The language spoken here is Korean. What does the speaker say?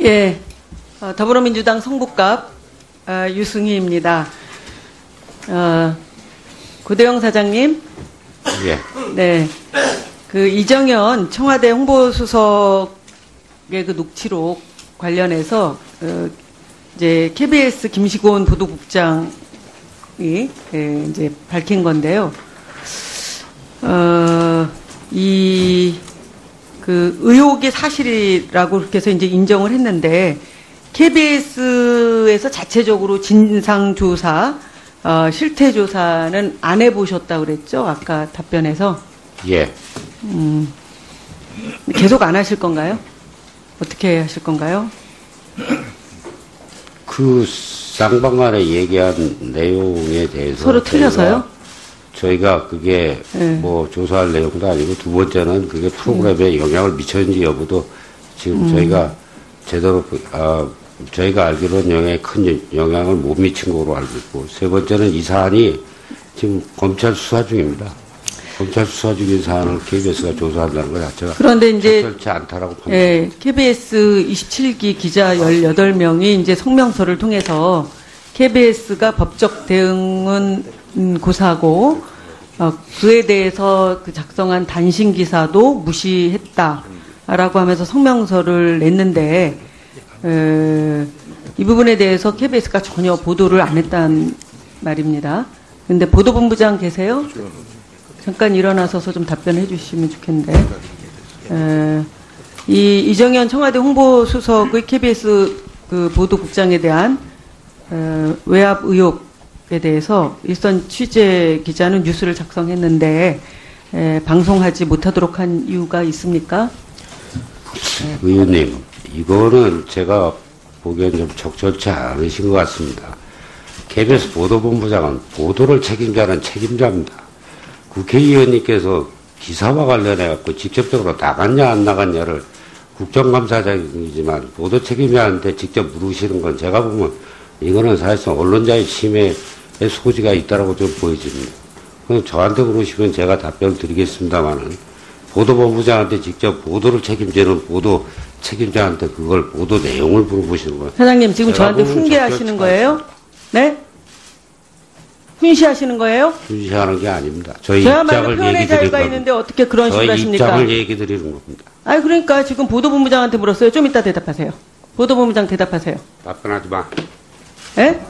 예, 어, 더불어민주당 성북갑 어, 유승희입니다. 어, 구대영 사장님, 예. 네, 그 이정현 청와대 홍보수석의 그 녹취록 관련해서 어, 이제 KBS 김시곤 보도국장이 예, 이제 밝힌 건데요. 어, 이, 그, 의혹이 사실이라고 그렇게 해서 이제 인정을 했는데, KBS에서 자체적으로 진상조사, 어, 실태조사는 안 해보셨다고 그랬죠? 아까 답변에서. 예. 계속 안 하실 건가요? 어떻게 하실 건가요? 그 쌍방간에 얘기한 내용에 대해서 서로 틀려서요? 저희가 그게 네. 뭐 조사할 내용도 아니고 두 번째는 그게 프로그램에 음. 영향을 미쳤는지 여부도 지금 저희가 제대로 그- 아, 저희가 알기로는 영향에 큰 영향을 못 미친 거로 알고 있고 세 번째는 이 사안이 지금 검찰 수사 중입니다. 검찰 수사 중인 사안을 KBS가 조사한다는 것 자체가 그런데 이제 적절치 않다라고 판단. 예, KBS 27기 기자 18명이 이제 성명서를 통해서 KBS가 법적 대응은 음, 고사하고 어, 그에 대해서 그 작성한 단신 기사도 무시했다라고 하면서 성명서를 냈는데 에, 이 부분에 대해서 KBS가 전혀 보도를 안 했단 말입니다. 근데 보도본부장 계세요? 잠깐 일어나서서 좀 답변해 주시면 좋겠는데. 에, 이 이정현 청와대 홍보수석의 KBS 그 보도국장에 대한 어, 외압 의혹 에 대해서 일선 취재 기자는 뉴스를 작성했는데 에, 방송하지 못하도록 한 이유가 있습니까? 의원님, 이거는 제가 보기엔 좀 적절치 않으신 것 같습니다. KBS 보도본부장은 보도를 책임자는 책임자입니다. 국회의원님께서 기사와 관련해 갖고 직접적으로 나갔냐 안 나갔냐를 국정감사장이지만 보도 책임자한테 직접 물으시는 건 제가 보면 이거는 사실상 언론자의 침해의 소지가 있다라고 좀 보여집니다. 그럼 저한테 물으시면 제가 답변 드리겠습니다만은 보도본부장한테 직접 보도를 책임지는 보도 책임자한테 그걸 보도 내용을 물어보시는 건 사장님 지금 저한테 훈계하시는 거예요? 네? 훈시하시는 거예요? 준시하는 게 아닙니다. 저희 입장을 표현의 얘기 자유가. 있는데 어떻게 그런 식으로 저희 하십니까? 입장을 얘기 드리는 겁니다. 아니 그러니까 지금 보도본부장한테 물었어요. 좀 이따 대답하세요. 보도본부장 대답하세요. 답변하지 마. 예?